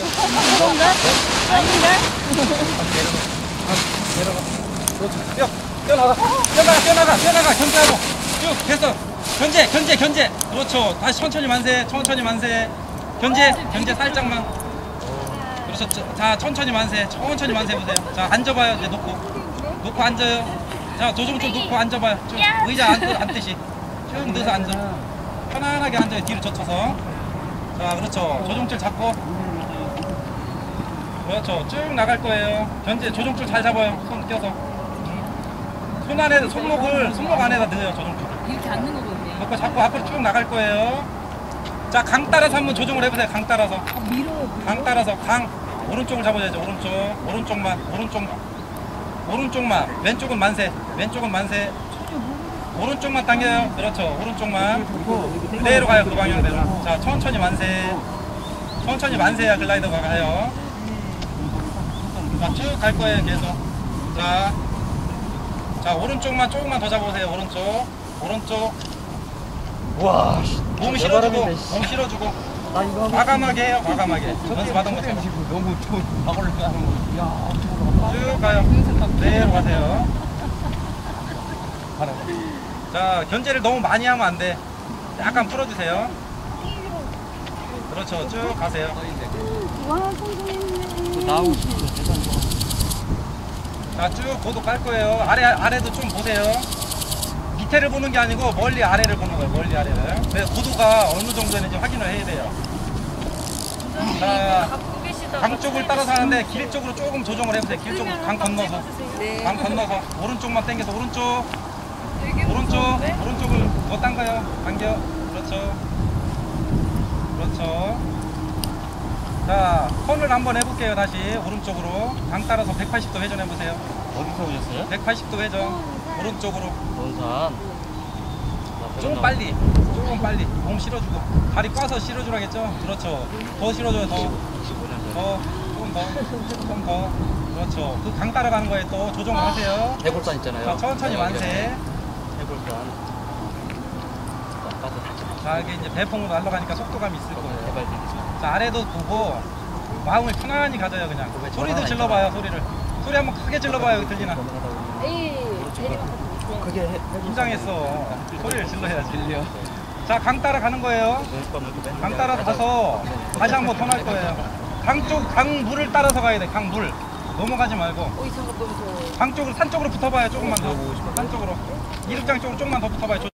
이건가? 아닌가? 내려가. 그렇지. 뛰어. 뛰어나가. 뛰어나가. 뛰어나가. 뛰어나가. 견제하고. 쭉. 됐어. 견제. 견제. 견제. 그렇죠. 다시 천천히 만세. 천천히 만세. 견제. 견제 살짝만. 그렇죠. 저- 자, 천천히 만세. 천천히 만세 보세요. 자, 앉아봐요. 이제 놓고. 놓고 앉아요. 자, 조정 좀 놓고 앉아봐요. 쭉. 의자 안, 뜨- 앉듯이. 쭉 넣어서 앉아. 편안하게 앉아요. 뒤로 젖혀서. 자, 그렇죠. 조정줄 잡고. 그렇죠. 쭉 나갈 거예요. 견제 조정줄 잘 잡아요. 손 껴서. 손 안에 손목을 손목 안에다 넣어요. 조정줄. 이렇게 앉는 거거든요. 놓고 잡고 앞으로 쭉 나갈 거예요. 자, 강 따라서 한번 조정을 해보세요. 강 따라서. 아, 밀어. 강 따라서 강 오른쪽을 잡아야죠. 오른쪽. 오른쪽만. 오른쪽. 오른쪽만. 왼쪽은 만세. 왼쪽은 만세. 오른쪽만 당겨요. 그렇죠. 오른쪽만. 그대로 가요. 그 방향대로. 자, 천천히 만세. 천천히 만세야 글라이더가 가요. 자, 쭉 갈 거예요. 계속. 자. 자, 오른쪽만 조금만 더 잡아보세요. 오른쪽. 오른쪽. 와, 씨. 몸내 실어주고. 몸 실어주고. 나 이거 하고 과감하게 해요. 과감하게. 연습하던 것처럼. 너무 좀 막으려 하는 거. 야? 쭉 가요. 그대로 가세요. 자, 견제를 너무 많이 하면 안 돼. 약간 풀어주세요. 그렇죠. 쭉 가세요. 와, 성공했네. 나오고 싶어. 자, 쭉 고도 깔 거예요. 아래, 아래도 좀 보세요. 밑에를 보는 게 아니고 멀리 아래를 보는 거예요. 멀리 아래를. 그래서 고도가 어느 정도인지 확인을 해야 돼요. 자. 강 쪽을 따라서 하는데 길 쪽으로 조금 조정을 해보세요. 길 쪽으로 강 건너서. 네. 강 건너서. 오른쪽만 당겨서 오른쪽. 오른쪽? 오른쪽을 더 당겨요. 당겨. 그렇죠. 그렇죠. 자, 턴을 한번 해볼게요. 다시 오른쪽으로. 강 따라서 180도 회전해보세요. 어디서 오셨어요? 180도 회전. 오른쪽으로. 논산. 좀 빨리. 조금 빨리. 몸 실어주고. 다리 꽈서 실어주라겠죠? 그렇죠. 더 실어줘요. 더. 15년 전. 더. 조금 더. 조금 더. 그렇죠. 그 강 따라가는 거에 또 조정을 하세요. 해골산 있잖아요. 자, 천천히 만세. 해골산. 자, 이게 이제 배풍으로 날아가니까 속도감이 있을 거예요. 자, 아래도 보고 마음을 편안히 가져요 그냥. 소리도 질러봐요 소리를. 소리 한번 크게 질러봐요 여기 들리나. 그게 해. 긴장했어. 소리를 질러야지. 자강 따라 가는 거예요. 강 따라 가서 다시 한번 턴할 거예요. 강 쪽 강 물을 따라서 가야 돼강 물. 넘어가지 말고. 더워. 강 쪽으로 산 쪽으로 붙어봐요 조금만 더산 쪽으로. 이륙장 쪽으로 조금만 더 붙어봐요